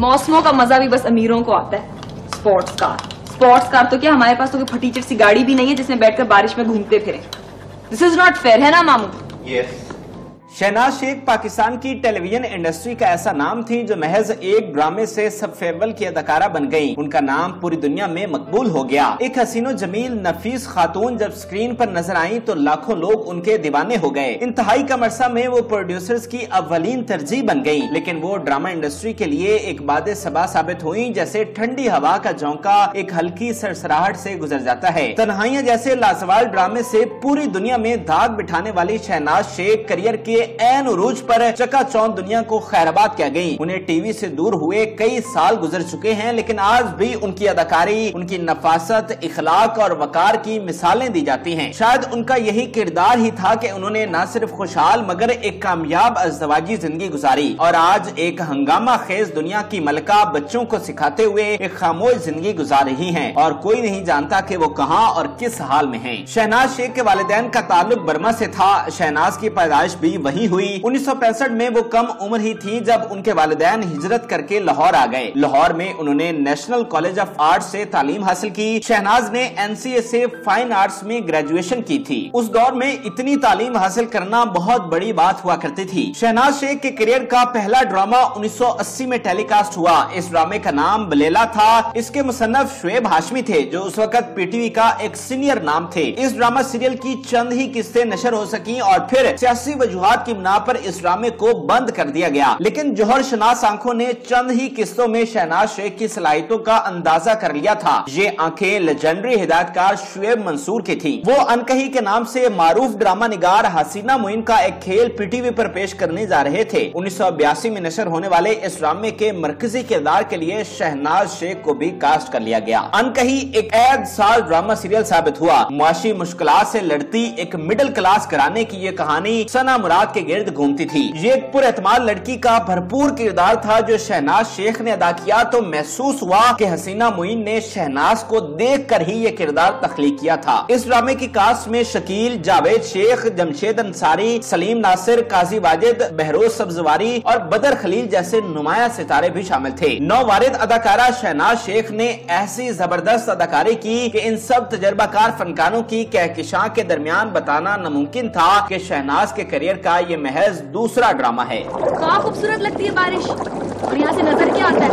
मौसमों का मज़ा भी बस अमीरों को आता है। स्पोर्ट्स कार स्पोर्ट्स कार तो क्या हमारे पास तो कोई फटीचर सी गाड़ी भी नहीं है जिसमें बैठकर बारिश में घूमते फिरे। दिस इज़ नॉट फेयर है ना, मामू? यस शहनाज शेख पाकिस्तान की टेलीविज़न इंडस्ट्री का ऐसा नाम थी जो महज एक ड्रामे से सब फेवल की अदाकारा बन गई उनका नाम पूरी दुनिया में मकबूल हो गया। एक हसीनो जमील नफीस खातून जब स्क्रीन पर नज़र आई तो लाखों लोग उनके दीवाने हो गए। इंतहाई का मरसा में वो प्रोड्यूसर्स की अवलीन तरजीह बन गई लेकिन वो ड्रामा इंडस्ट्री के लिए एक बाद सबा साबित हुई, जैसे ठंडी हवा का झोंका एक हल्की सरसराहट से गुजर जाता है। तनहाइया जैसे लाजवाल ड्रामे से पूरी दुनिया में दाग बिठाने वाली शहनाज शेख करियर के एन उरूज पर चकाचौंध दुनिया को खैराबाद क्या गई। उन्हें टीवी से दूर हुए कई साल गुजर चुके हैं, लेकिन आज भी उनकी अदाकारी, उनकी नफासत, इखलाक और वकार की मिसालें दी जाती हैं। शायद उनका यही किरदार ही था कि उन्होंने न सिर्फ़ खुशहाल, मगर एक कामयाब अजदवाजी ज़िंदगी गुजारी। और आज एक हंगामा खेज दुनिया की मलका बच्चों को सिखाते हुए एक खामोश ज़िंदगी गुजार रही है। और कोई नहीं जानता की वो कहाँ और किस हाल में है। शहनाज शेख के वालदेन का ताल्लुक बर्मा ऐसी था। शहनाज की पैदाइश भी वही हुई। उन्नीस सौ पैंसठ में वो कम उम्र ही थी जब उनके वालदेन हिजरत करके लाहौर आ गए। लाहौर में उन्होंने नेशनल कॉलेज ऑफ़ आर्ट से तालीम हासिल की। शहनाज ने एनसीए से फाइन आर्ट्स में ग्रेजुएशन की थी। उस दौर में इतनी तालीम हासिल करना बहुत बड़ी बात हुआ करती थी। शहनाज शेख के करियर का पहला ड्रामा 1980 में टेलीकास्ट हुआ। इस ड्रामे का नाम बलेला था। इसके मुसन्फ शुएब हाशमी थे, जो उस वक्त पीटीवी का एक सीनियर नाम थे। इस ड्रामा सीरियल की चंद ही किस्तें नशर हो सकी और फिर सियासी वजूहत की बिना पर इस ड्रामे को बंद कर दिया गया। लेकिन जोहर शनास आँखों ने चंद ही किस्तों में शहनाज शेख की सलाहितों का अंदाज़ा कर लिया था। ये आँखें लेजेंडरी हिदायतकार शुएब मंसूर की थी। वो अनकही के नाम से मारूफ ड्रामा निगार हसीना मोइन का एक खेल पीटीवी पर पेश करने जा रहे थे। उन्नीस सौ बयासी में नशर होने वाले इस ड्रामे के मरकजी किरदार के लिए शहनाज शेख को भी कास्ट कर लिया गया। अनकही एक ऐद साल ड्रामा सीरियल साबित हुआ। मुआशी मुश्किल से लड़ती एक मिडिल क्लास कराने की ये कहानी सना मुराद के गिर्द घूमती थी। ये एक पुरमाल लड़की का भरपूर किरदार था जो शहनाज शेख ने अदा किया तो महसूस हुआ कि हसीना मुइन ने शहनाज को देख कर ही ये किरदार तख्लीक किया था। इस ड्रामे की कास्ट में शकील, जावेद शेख, जमशेद अंसारी, सलीम नासिर, काजी वाजिद, बहरोज सब्जवारी और बदर खलील जैसे नुमाया सितारे भी शामिल थे। नौवारिद अदाकारा शहनाज शेख ने ऐसी ज़बरदस्त अदाकारी की कि इन सब तजर्बाकार फनकारों की कहकशां के दरमियान बताना नामुमकिन था कि शहनाज के करियर का ये महज दूसरा ड्रामा है। कहाँ खूबसूरत लगती है बारिश? और यहाँ से नज़र क्या आता है?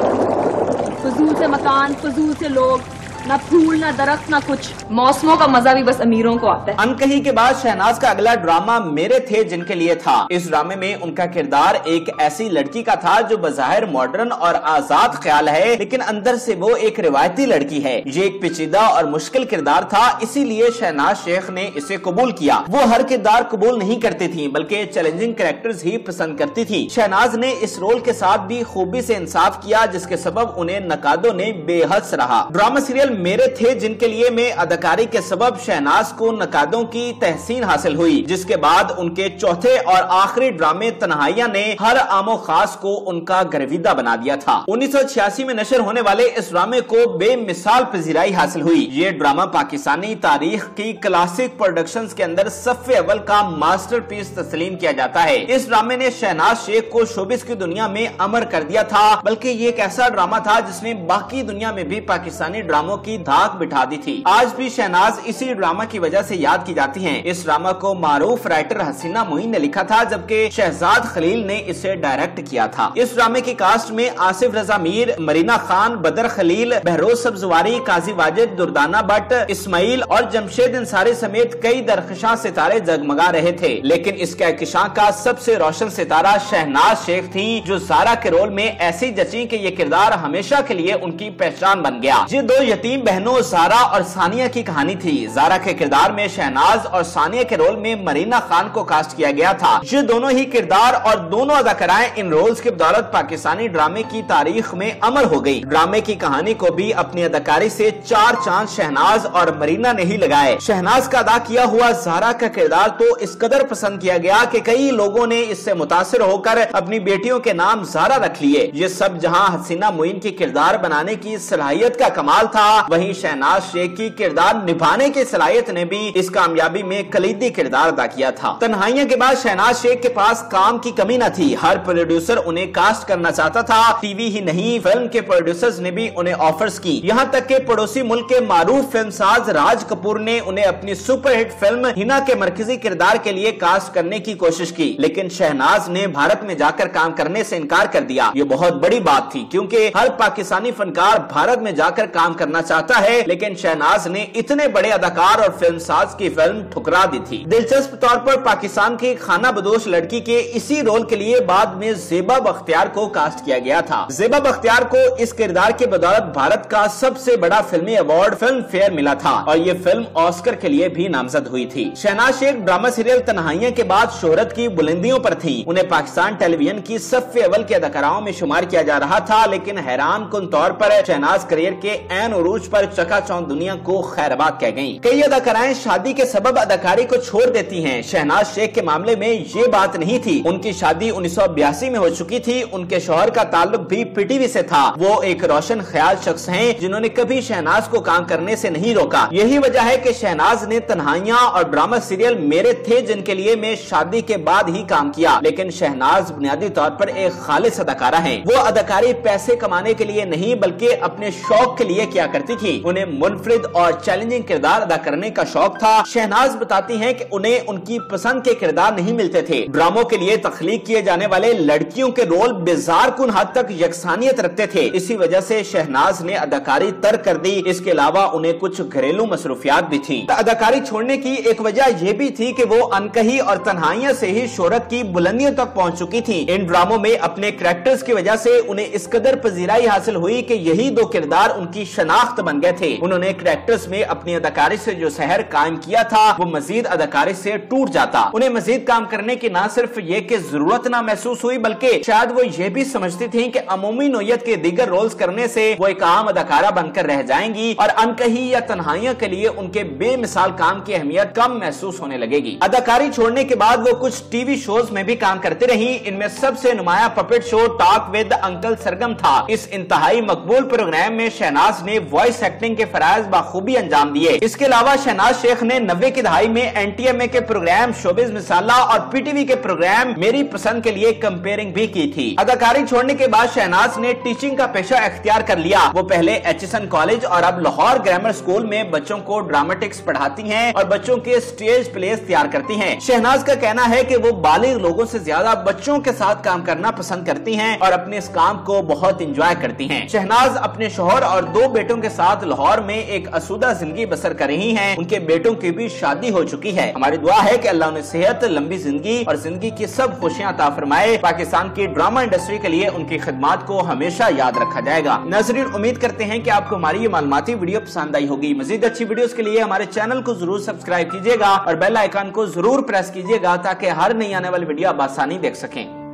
फजूल से मकान, फजूल से लोग। ना फूल, ना दरख्त, ना कुछ। मौसमों का मज़ा भी बस अमीरों को आता है। अनकही के बाद शहनाज का अगला ड्रामा मेरे थे जिनके लिए था। इस ड्रामे में उनका किरदार एक ऐसी लड़की का था जो बाहिर मॉडर्न और आज़ाद ख्याल है, लेकिन अंदर से वो एक रिवायती लड़की है। ये एक पेचीदा और मुश्किल किरदार था, इसीलिए शहनाज शेख ने इसे कबूल किया। वो हर किरदार कबूल नहीं करती थी, बल्कि चैलेंजिंग कैरेक्टर्स ही पसंद करती थी। शहनाज ने इस रोल के साथ भी खूबी से इंसाफ किया, जिसके सबब उन्हें नकादों ने बेहद रहा ड्रामा सीरियल मेरे थे जिनके लिए मैं अदाकारी के सबब शहनाज को नकादों की तहसीन हासिल हुई, जिसके बाद उनके चौथे और आखिरी ड्रामे तनहाइया ने हर आमो खास को उनका गर्विदा बना दिया था। उन्नीस सौ छियासी में नशर होने वाले इस ड्रामे को बेमिसाल पजीराई हासिल हुई। ये ड्रामा पाकिस्तानी तारीख की क्लासिक प्रोडक्शन के अंदर सफ़े अवल का मास्टर पीस तस्लीम किया जाता है। इस ड्रामे ने शहनाज शेख को शोबिस की दुनिया में अमर कर दिया था, बल्कि ये एक ऐसा ड्रामा था जिसने बाकी दुनिया में भी पाकिस्तानी ड्रामों की धाक बिठा दी थी। आज भी शहनाज इसी ड्रामा की वजह से याद की जाती हैं। इस ड्रामा को मारूफ राइटर हसीना मोइन ने लिखा था, जबकि शहजाद खलील ने इसे डायरेक्ट किया था। इस ड्रामे की कास्ट में आसिफ रजा मीर, मरीना खान, बदर खलील, बहरोज सब्जवारी, काजी वाजिद, दुर्दाना भट्ट, इस्माइल और जमशेद इंसारी समेत कई दरखशां सितारे जगमगा रहे थे। लेकिन इस कहकशां का सबसे रोशन सितारा शहनाज शेख थी, जो सारा के रोल में ऐसी जची कि ये किरदार हमेशा के लिए उनकी पहचान बन गया। ये दो यतीम बहनों जारा और सानिया की कहानी थी। जारा के किरदार में शहनाज और सानिया के रोल में मरीना खान को कास्ट किया गया था। ये दोनों ही किरदार और दोनों अदाकाराएँ इन रोल्स की बदौलत पाकिस्तानी ड्रामे की तारीख में अमर हो गई। ड्रामे की कहानी को भी अपनी अदाकारी से चार चाँद शहनाज और मरीना ने ही लगाए। शहनाज का अदा किया हुआ जारा का किरदार तो इस कदर पसंद किया गया कि कई लोगों ने इससे मुतासर होकर अपनी बेटियों के नाम जारा रख लिए। ये सब जहाँ हसीना मोइन की किरदार बनाने की सलाहियत का कमाल था वहीं शहनाज शेख की किरदार निभाने की सलाहियत ने भी इस कामयाबी में कलीदी किरदार अदा किया था। तन्हाइयों के बाद शहनाज शेख के पास काम की कमी न थी। हर प्रोड्यूसर उन्हें कास्ट करना चाहता था। टीवी ही नहीं, फ़िल्म के प्रोड्यूसर्स ने भी उन्हें ऑफर्स की। यहाँ तक के पड़ोसी मुल्क के मारूफ फ़िल्म साज राज कपूर ने उन्हें अपनी सुपरहिट फ़िल्म हिना के मरकजी किरदार के लिए कास्ट करने की कोशिश की। लेकिन शहनाज ने भारत में जाकर काम करने से इनकार कर दिया। ये बहुत बड़ी बात थी, क्योंकि हर पाकिस्तानी फनकार भारत में जाकर काम करना चाहता है, लेकिन शहनाज ने इतने बड़े अदाकार और फ़िल्म साज की फ़िल्म ठुकरा दी थी। दिलचस्प तौर पर पाकिस्तान की खाना बदोश लड़की के इसी रोल के लिए बाद में जेबा बख्तियार को कास्ट किया गया था। जेबा बख्तियार को इस किरदार के बदौलत भारत का सबसे बड़ा फिल्मी अवार्ड फ़िल्म फेयर मिला था, और ये फ़िल्म ऑस्कर के लिए भी नामजद हुई थी। शहनाज शेख ड्रामा सीरियल तनहाइया के बाद शोहरत की बुलंदियों पर थी। उन्हें पाकिस्तान टेलीविज़न की सफ़े अवल के अदाकाराओं में शुमार किया जा रहा था, लेकिन हैरान कन तौर पर शहनाज करियर के एन उरूज पर चकाचौंध दुनिया को खैरबाद कह गई कई अदाकाराएँ शादी के सबब अदाकारी को छोड़ देती हैं। शहनाज शेख के मामले में ये बात नहीं थी। उनकी शादी उन्नीस सौ बयासी में हो चुकी थी। उनके शोहर का ताल्लुक भी पीटीवी से था। वो एक रोशन ख्याल शख्स है, जिन्होंने कभी शहनाज को काम करने ऐसी नहीं रोका। यही वजह है की शहनाज ने तन्हाइयाँ और ड्रामा सीरियल मेरे थे, जिनके लिए मैं शादी के बाद ही काम किया। लेकिन शहनाज बुनियादी तौर पर एक खालिश अदाकारा है। वो अदाकारी पैसे कमाने के लिए नहीं, बल्कि अपने शौक के लिए किया करती थी उन्हें मुनफरिद और चैलेंजिंग किरदार अदा करने का शौक था। शहनाज बताती है की उन्हें उनकी पसंद के किरदार नहीं मिलते थे। ड्रामों के लिए तख्लीक किए जाने वाले लड़कियों के रोल बेजार कुन हद तक यकसानियत रखते थे। इसी वजह से शहनाज ने अदाकारी तर्क कर दी। इसके अलावा उन्हें कुछ घरेलू मसरूफियात भी थी। अदाकारी छोड़ने की एक वजह यह भी थी कि वो अनकही और तनहाइयों से ही शोहरत की बुलंदियों तक पहुँच चुकी थी। इन ड्रामों में अपने करेक्टर्स की वजह से उन्हें इस कदर पजीराई हासिल हुई कि यही दो किरदार उनकी शनाख्त बन गए थे। उन्होंने करेक्टर्स में अपनी अदाकारी से जो शहर कायम किया था, वो मजीद अदाकारी से टूट जाता। उन्हें मजीद काम करने की न सिर्फ़ ये की ज़रूरत न महसूस हुई, बल्कि शायद वो ये भी समझती थी की अमूमी नोयत के दीगर रोल्स करने से वो एक आम अदाकारा बनकर रह जाएँगी और अनकही या तनहाइयों के लिए उनके बेमिसाल काम की अहमियत कम महसूस होने लगेगी। अदाकारी छोड़ने के बाद वो कुछ टीवी शोज़ में भी काम करती रही। इनमें सबसे नुमाया puppet show talk with uncle Sargam था। इस इंतहाई मकबूल प्रोग्राम में शहनाज ने वॉइस एक्टिंग के फराज बाखूबी अंजाम दिए। इसके अलावा शहनाज शेख ने नब्बे की दहाई में एनटीएमए के प्रोग्राम शोबिज मिसाला और पीटीवी के प्रोग्राम मेरी पसंद के लिए कंपेयरिंग भी की थी। अदाकारी छोड़ने के बाद शहनाज ने टीचिंग का पेशा अख्तियार कर लिया। वो पहले एचएसएन कॉलेज और अब लाहौर ग्रामर स्कूल में बच्चों को ड्रामेटिक्स पढ़ाती है और बच्चों के स्टेज प्लेस तैयार करती है। शहनाज का कहना है की वो बालिग लोगों ऐसी ज़्यादा बच्चों के साथ काम करना पसंद करती है और अपने इस काम को बहुत इंजॉय करती है। शहनाज अपने शोहर और दो बेटों के साथ लाहौर में एक असुदा ज़िंदगी बसर कर रही हैं। उनके बेटों की भी शादी हो चुकी है। हमारी दुआ है कि अल्लाह उन्हें सेहत, लंबी ज़िंदगी और ज़िंदगी की सब खुशियाँ अता फरमाए। पाकिस्तान की ड्रामा इंडस्ट्री के लिए उनकी खिदमत को हमेशा याद रखा जाएगा। नजरीन, उम्मीद करते हैं कि आपको हमारी ये मालूमती वीडियो पसंद आई होगी। मजीद अच्छी वीडियो के लिए हमारे चैनल को ज़रूर सब्सक्राइब कीजिएगा और बेल आइकन को ज़रूर प्रेस कीजिएगा ताकि हर नई आने वाली वीडियो आप आसानी देख सकें।